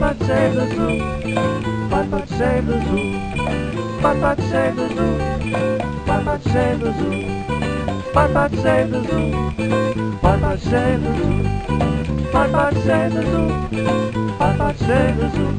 save the zoo. Putt putt save the zoo. Putt putt save the zoo. Putt putt save the zoo. Putt putt save the zoo. Putt putt save the zoo. Putt putt save the zoo. Putt putt save the zoo.